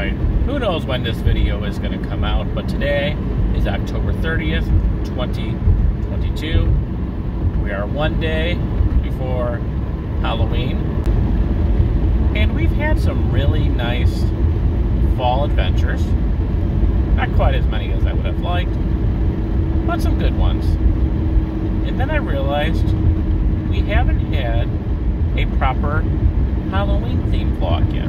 Alright, who knows when this video is going to come out, but today is October 30th, 2022. We are one day before Halloween, and we've had some really nice fall adventures. Not quite as many as I would have liked, but some good ones. And then I realized we haven't had a proper Halloween theme vlog yet.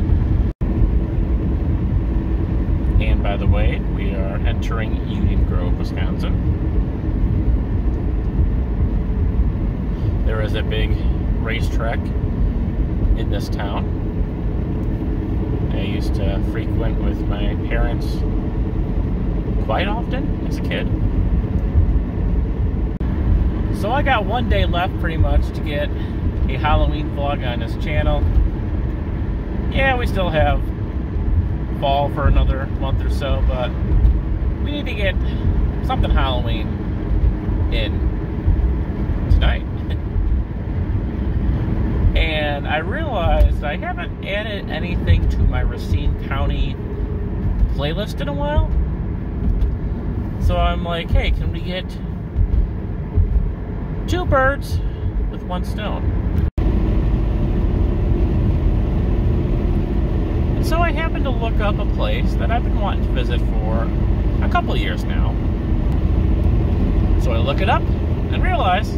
And by the way, we are entering Union Grove, Wisconsin. There is a big racetrack in this town. I used to frequent with my parents quite often as a kid. So I got one day left pretty much to get a Halloween vlog on this channel. Yeah, we still have fall for another month or so, but we need to get something Halloween in tonight. and I realized I haven't added anything to my Racine County playlist in a while. So I'm like, hey, can we get two birds with one stone? And so I to look up a place that I've been wanting to visit for a couple years now. So I look it up and realize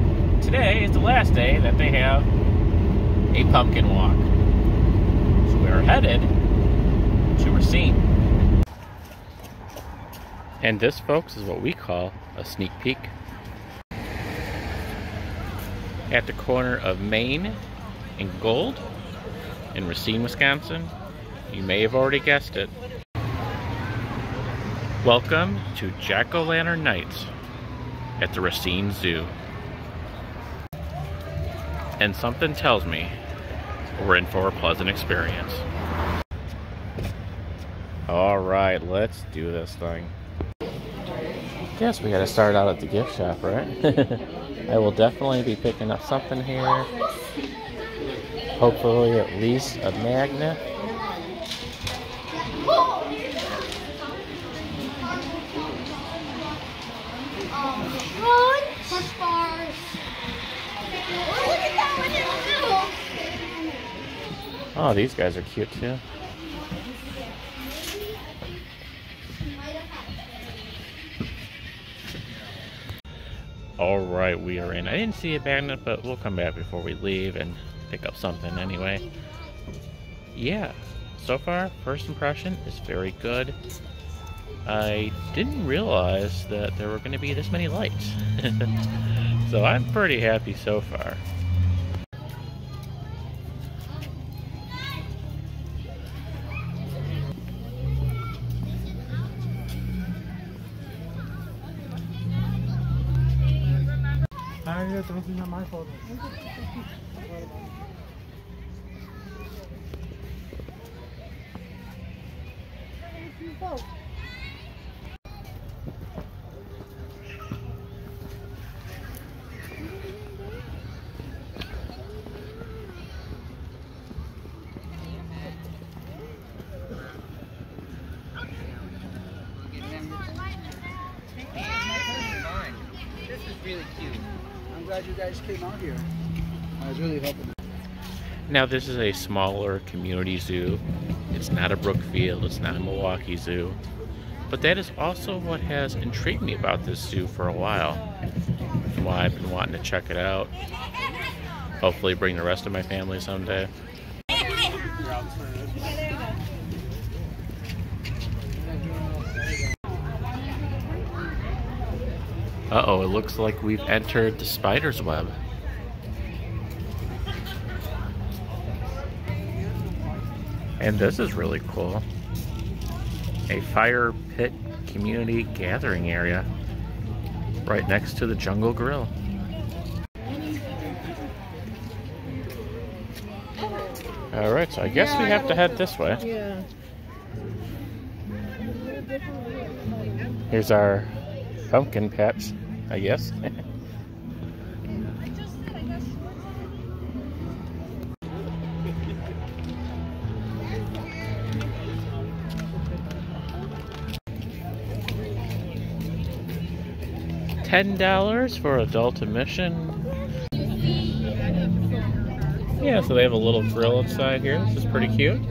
today is the last day that they have a pumpkin walk. So we are headed to Racine. And this, folks, is what we call a sneak peek. At the corner of Main and Goold in Racine, Wisconsin, you may have already guessed it. Welcome to Jack-O-Lantern Nights at the Racine Zoo. And something tells me we're in for a pleasant experience. Alright, let's do this thing. Guess we gotta start out at the gift shop, right? I will definitely be picking up something here. Hopefully at least a magnet. Oh, these guys are cute too. Alright, we are in. I didn't see a magnet, but we'll come back before we leave and pick up something anyway. Yeah, so far, first impression is very good. I didn't realize that there were going to be this many lights. so I'm pretty happy so far. Glad you guys came out here. I was really hoping. Now this is a smaller community zoo. It's not a Brookfield, it's not a Milwaukee Zoo. But that is also what has intrigued me about this zoo for a while. And why I've been wanting to check it out. Hopefully bring the rest of my family someday. Uh-oh, it looks like we've entered the spider's web. And this is really cool. A fire pit community gathering area right next to the Jungle Grill. Alright, so I guess we have to head this way. Yeah. Here's our pumpkin patch, I guess. Ten dollars for adult admission. Yeah, so they have a little grill inside here. This is pretty cute.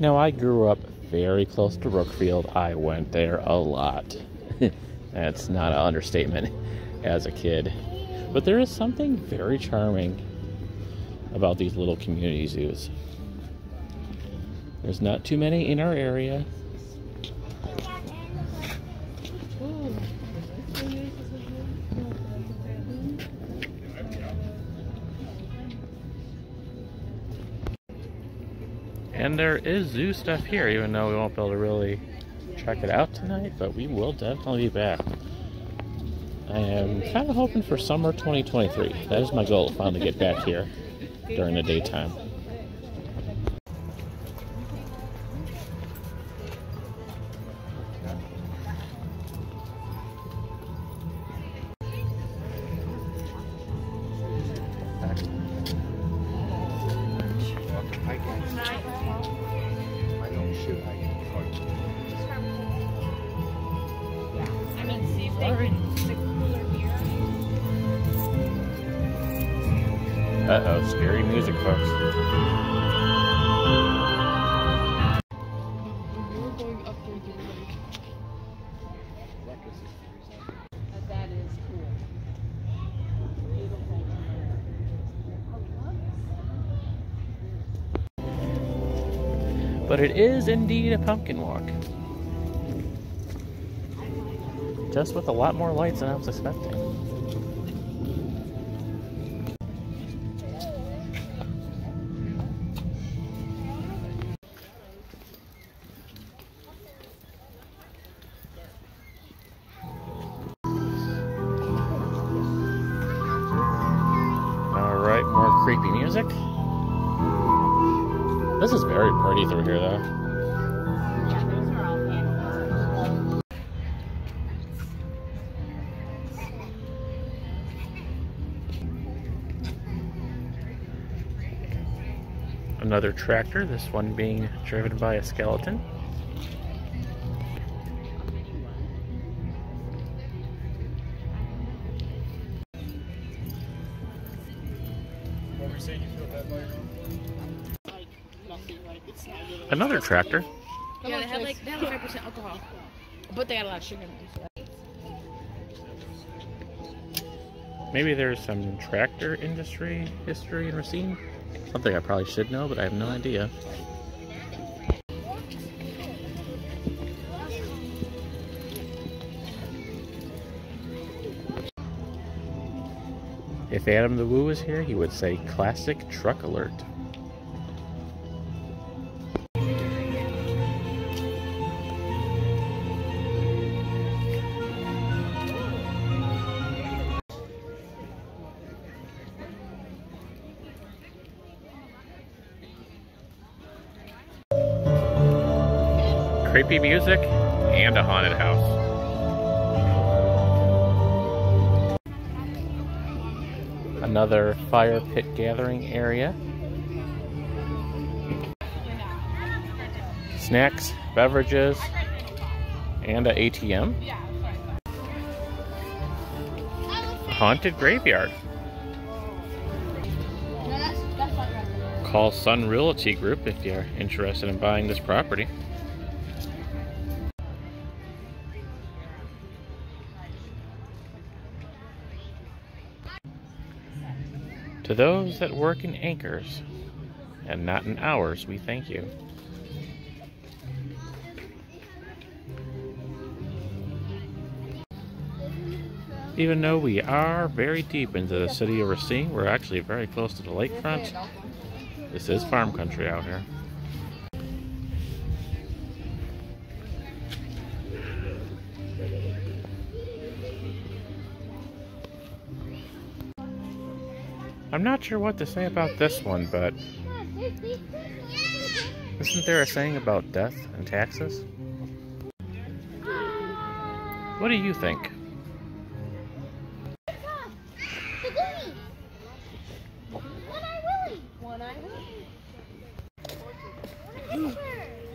Now, I grew up very close to Brookfield. I went there a lot. That's not an understatement as a kid. But there is something very charming about these little community zoos. There's not too many in our area. And there is zoo stuff here, even though we won't be able to really check it out tonight, but we will definitely be back. I am kind of hoping for summer 2023. That is my goal, to finally get back here during the daytime. But it is indeed a pumpkin walk. Just with a lot more lights than I was expecting. Music. This is very pretty through here, though. Another tractor, this one being driven by a skeleton. Another tractor. Yeah, they had like, they had 5% alcohol. But they had a lot of sugar in them. so- Maybe there's some tractor industry history in Racine. Something I probably should know, but I have no idea. If Adam the Woo was here, he would say classic truck alert. Creepy music and a haunted house. Another fire pit gathering area. Snacks, beverages, and a ATM. Haunted graveyard. Call Sun Realty Group if you're interested in buying this property. To those that work in anchors and not in hours, we thank you. Even though we are very deep into the city of Racine, we're actually very close to the lakefront. This is farm country out here. I'm not sure what to say about this one, but isn't there a saying about death and taxes? What do you think?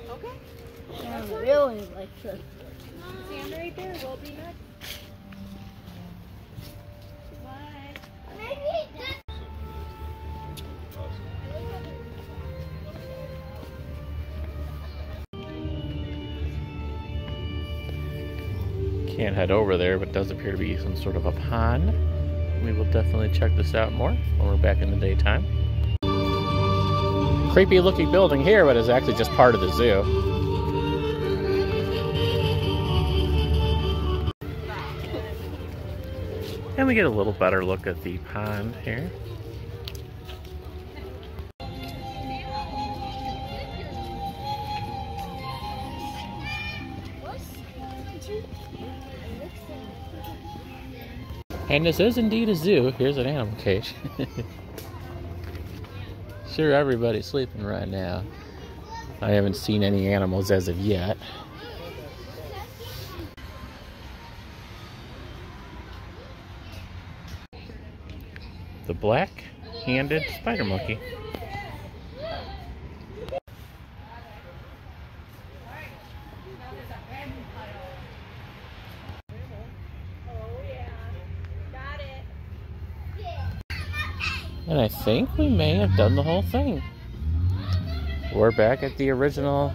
Okay. I really like this. Stand right there, we'll be next. Head over there, but does appear to be some sort of a pond. We will definitely check this out more when we're back in the daytime. Creepy looking building here, but it's actually just part of the zoo. And we get a little better look at the pond here. And this is indeed a zoo. Here's an animal cage. sure, everybody's sleeping right now. I haven't seen any animals as of yet. The black-handed spider monkey. Think we may have done the whole thing. We're back at the original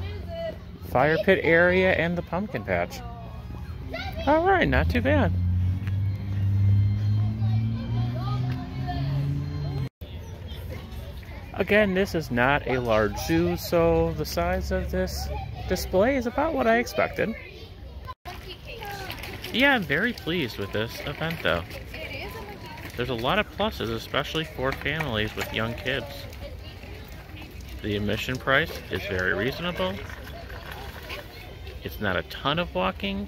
fire pit area and the pumpkin patch. Alright, not too bad. Again, this is not a large zoo, so the size of this display is about what I expected. Yeah, I'm very pleased with this event though. There's a lot of pluses, especially for families with young kids. The admission price is very reasonable. It's not a ton of walking.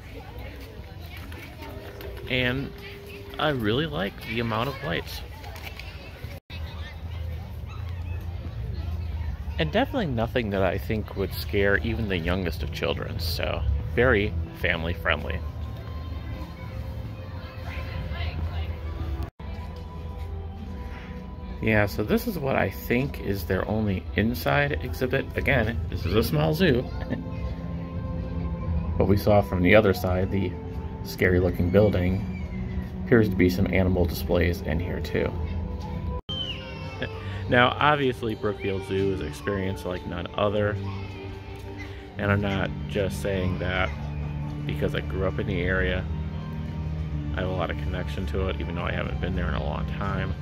And I really like the amount of lights. And definitely nothing that I think would scare even the youngest of children, so very family friendly. Yeah, so this is what I think is their only inside exhibit. Again, this is a small zoo. what we saw from the other side, the scary looking building, appears to be some animal displays in here too. now, obviously, Brookfield Zoo is an experience like none other. And I'm not just saying that because I grew up in the area. I have a lot of connection to it, even though I haven't been there in a long time.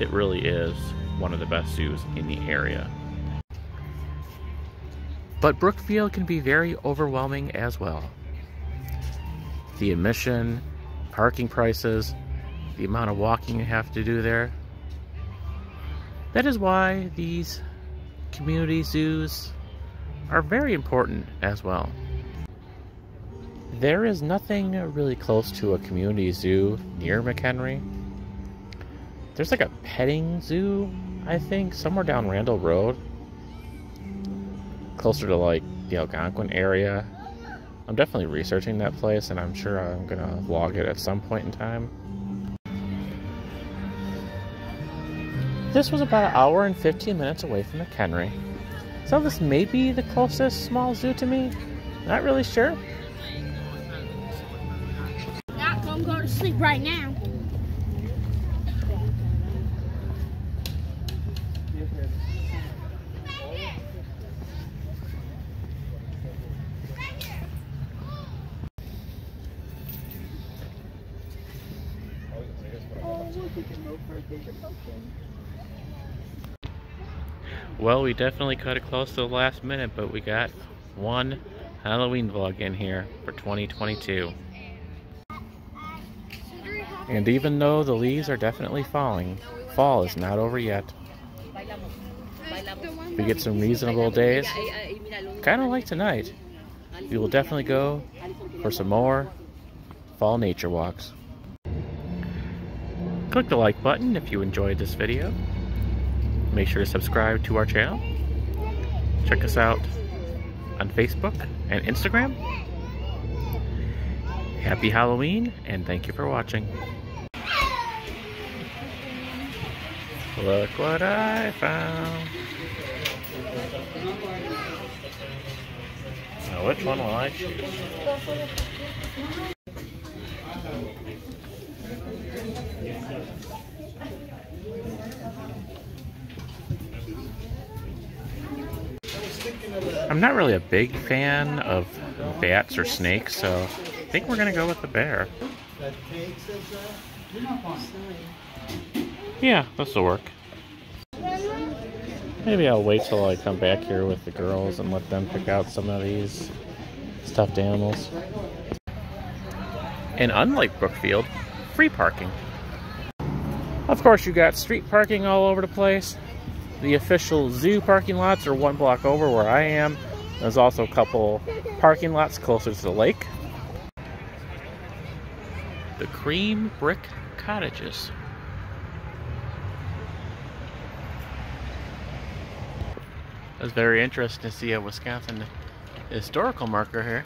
It really is one of the best zoos in the area. But Brookfield can be very overwhelming as well. The admission, parking prices, the amount of walking you have to do there. That is why these community zoos are very important as well. There is nothing really close to a community zoo near McHenry. There's like a petting zoo, I think, somewhere down Randall Road. Closer to like the Algonquin area. I'm definitely researching that place and I'm sure I'm gonna vlog it at some point in time. This was about an hour and 15 minutes away from McHenry. So this may be the closest small zoo to me. Not really sure. Not gonna go to sleep right now. Well, we definitely cut it close to the last minute, but we got one Halloween vlog in here for 2022. And even though the leaves are definitely falling, fall is not over yet. We get some reasonable days, kind of like tonight. We will definitely go for some more fall nature walks. Click the like button if you enjoyed this video. Make sure to subscribe to our channel. Check us out on Facebook and Instagram. Happy Halloween, and thank you for watching. Look what I found. Now, which one will I choose? I'm not really a big fan of bats or snakes, so I think we're gonna go with the bear. Yeah, this will work. Maybe I'll wait till I come back here with the girls and let them pick out some of these stuffed animals. And unlike Brookfield, free parking. Of course, you got street parking all over the place. The official zoo parking lots are one block over where I am. There's also a couple parking lots closer to the lake. The Cream Brick Cottages. It was very interesting to see a Wisconsin historical marker here.